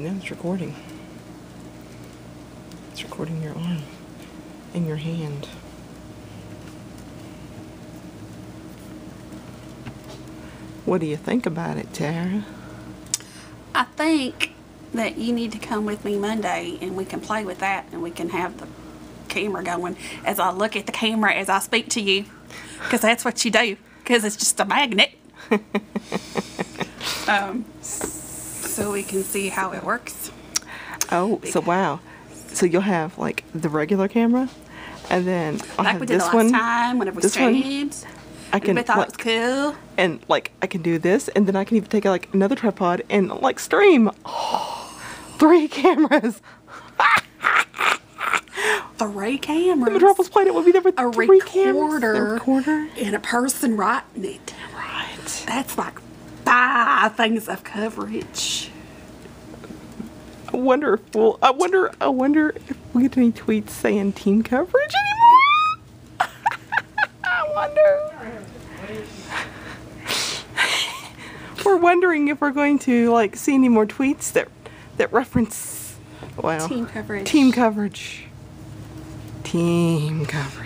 now it's recording. It's recording your arm and your hand. What do you think about it, Tara? I think that you need to come with me Monday and we can play with that and we can have the camera going as I look at the camera as I speak to you. Because that's what you do. Because it's just a magnet. um, so we can see how it works. Oh, so wow. So you'll have like the regular camera, and then I'll Like have we did the this last one. time whenever we this one, streamed. I can Everybody thought like, it was cool. and like I can do this, and then I can even take like another tripod and like stream. three cameras. Three The cameras. Metropolis Planet will be there with a three cameras. recorder, A recorder. and a person writing it. Right. That's like five things of coverage. I wonder if we'll. I wonder. I wonder if we get any tweets saying team coverage anymore. I wonder. we're wondering if we're going to like see any more tweets that that reference. well Team coverage. Team coverage. Team coverage.